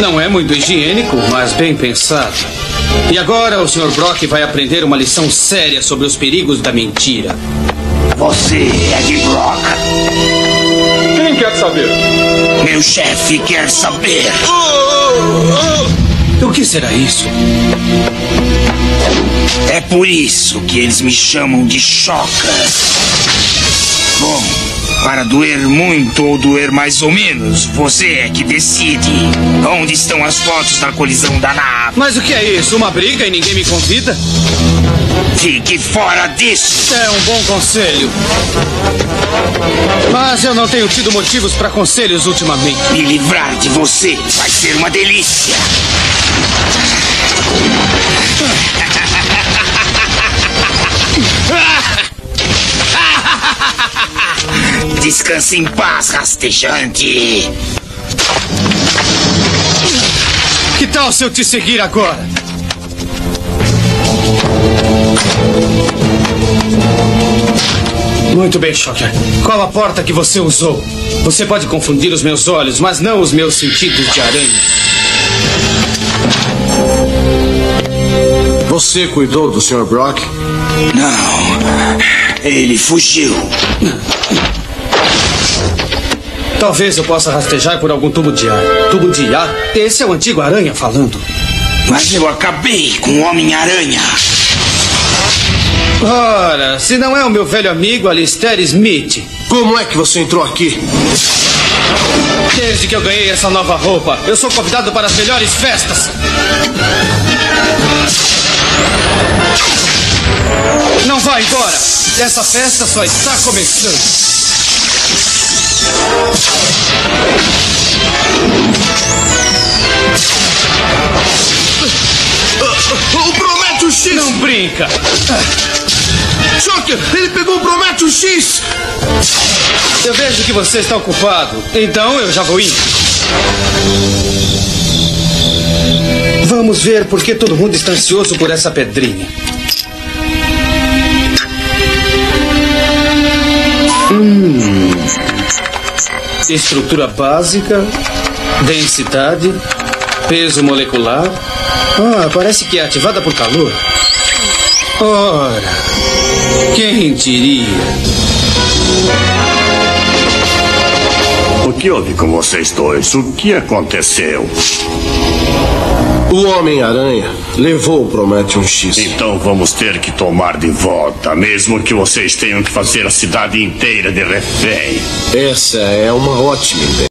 Não é muito higiênico, mas bem pensado. E agora o Sr. Brock vai aprender uma lição séria sobre os perigos da mentira. Você é de Brock? Quem quer saber? Meu chefe quer saber. O que será isso? É por isso que eles me chamam de Choca. Bom, para doer muito ou doer mais ou menos, você é que decide. Onde estão as fotos da colisão da nave? Mas o que é isso? Uma briga e ninguém me convida? Fique fora disso! É um bom conselho. Mas eu não tenho tido motivos para conselhos ultimamente. Me livrar de você vai ser uma delícia! Descanse em paz, rastejante! Que tal se eu te seguir agora? Muito bem, Shocker. Qual a porta que você usou? Você pode confundir os meus olhos, mas não os meus sentidos de aranha. Você cuidou do Sr. Brock? Não, ele fugiu. Talvez eu possa rastejar por algum tubo de ar. Tubo de ar? Esse é o antigo aranha falando. Mas eu acabei com o Homem-Aranha. Ora, se não é o meu velho amigo Alistair Smith. Como é que você entrou aqui? Desde que eu ganhei essa nova roupa, eu sou convidado para as melhores festas. Não vá embora! Essa festa só está começando. O Prometeo X! Não brinca! Shocker, ele pegou o Prometeo X! Eu vejo que você está ocupado, então eu já vou indo. Vamos ver por que todo mundo está ansioso por essa pedrinha. Estrutura básica, densidade, peso molecular. Ah, parece que é ativada por calor. Ora, quem diria? O que houve com vocês dois? O que aconteceu? O Homem-Aranha levou o Prometeo X. Então vamos ter que tomar de volta, mesmo que vocês tenham que fazer a cidade inteira de refém. Essa é uma ótima ideia.